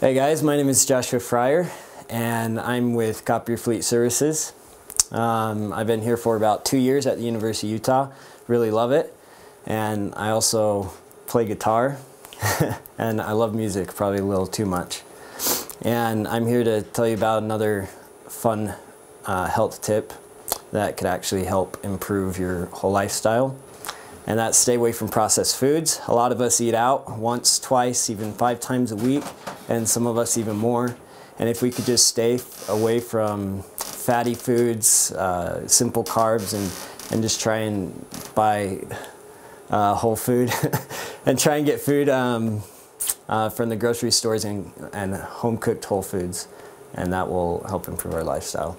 Hey guys, my name is Joshua Fryer and I'm with Copier Fleet Services. Um, I've been here for about two years at the University of Utah. Really love it. And I also play guitar and I love music probably a little too much. And I'm here to tell you about another fun uh, health tip that could actually help improve your whole lifestyle. And that's stay away from processed foods. A lot of us eat out once, twice, even five times a week, and some of us even more. And if we could just stay away from fatty foods, uh, simple carbs, and, and just try and buy uh, whole food and try and get food um, uh, from the grocery stores and, and home cooked whole foods, and that will help improve our lifestyle.